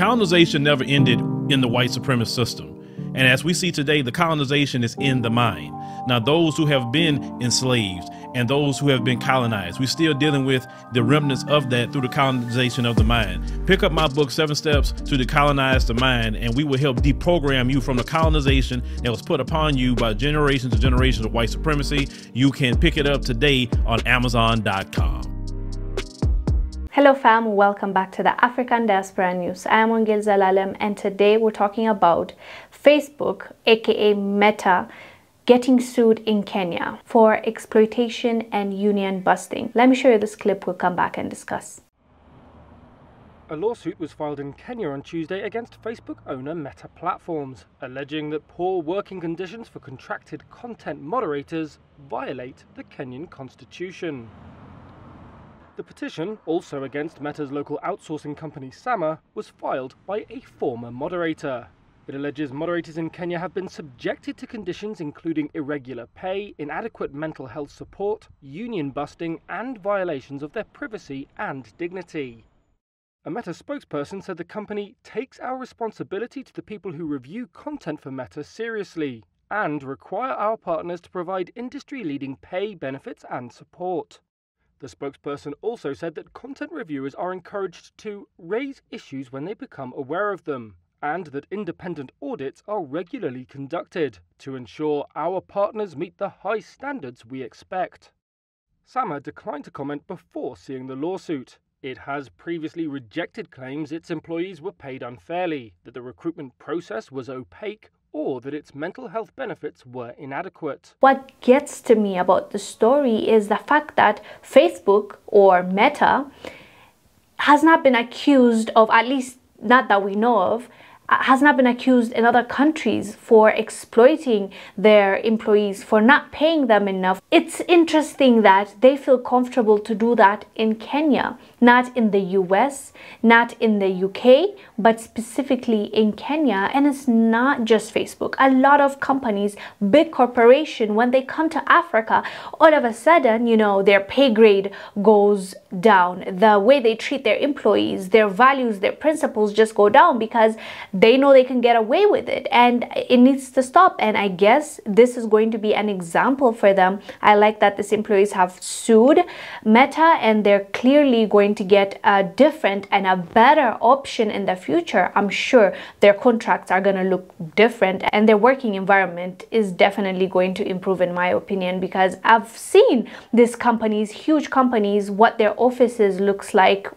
Colonization never ended in the white supremacist system. And as we see today, the colonization is in the mind. Now, those who have been enslaved and those who have been colonized, we're still dealing with the remnants of that through the colonization of the mind. Pick up my book, Seven Steps to Decolonize the Mind, and we will help deprogram you from the colonization that was put upon you by generations and generations of white supremacy. You can pick it up today on Amazon.com. Hello fam, welcome back to the African Diaspora News. I am Wongel Zelalem and today we're talking about Facebook, aka Meta, getting sued in Kenya for exploitation and union busting. Let me show you this clip, we'll come back and discuss. A lawsuit was filed in Kenya on Tuesday against Facebook owner Meta Platforms, alleging that poor working conditions for contracted content moderators violate the Kenyan constitution. The petition, also against Meta's local outsourcing company Sama, was filed by a former moderator. It alleges moderators in Kenya have been subjected to conditions including irregular pay, inadequate mental health support, union busting, and violations of their privacy and dignity. A Meta spokesperson said the company takes our responsibility to the people who review content for Meta seriously and require our partners to provide industry leading pay, benefits, and support. The spokesperson also said that content reviewers are encouraged to raise issues when they become aware of them, and that independent audits are regularly conducted to ensure our partners meet the high standards we expect. SAMA declined to comment before seeing the lawsuit. It has previously rejected claims its employees were paid unfairly, that the recruitment process was opaque, or that its mental health benefits were inadequate. What gets to me about the story is the fact that Facebook or Meta has not been accused of, at least not that we know of, has not been accused in other countries for exploiting their employees, for not paying them enough. It's interesting that they feel comfortable to do that in Kenya, not in the US, not in the UK, but specifically in Kenya. And it's not just Facebook. A lot of companies, big corporation, when they come to Africa, all of a sudden, you know, their pay grade goes down. The way they treat their employees, their values, their principles just go down because they know they can get away with it and it needs to stop. And i guess this is going to be an example for them. I like that these employees have sued meta and they're clearly going to get a different and a better option in the future. I'm sure their contracts are going to look different and their working environment is definitely going to improve in my opinion because i've seen these companies huge companies what their offices looks like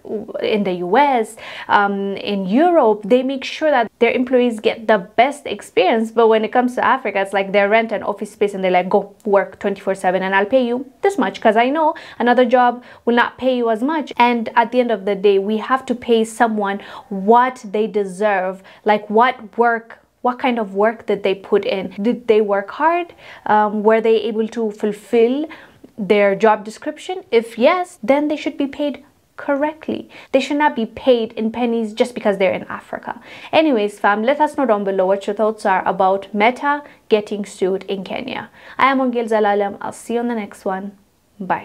in the us um, in europe. They make sure that their employees get the best experience but when it comes to africa it's like they rent an office space and they're like go work 24 7 and i'll pay you this much. Because i know another job will not pay you as much. And at the end of the day we have to pay someone what they deserve like what work what kind of work did they put in. Did they work hard? Um, were they able to fulfill their job description? If yes then they should be paid correctly. They should not be paid in pennies just because they're in Africa. Anyways, fam, let us know down below what your thoughts are about Meta getting sued in Kenya. I am Wongel Zelalem. I'll see you on the next one. Bye.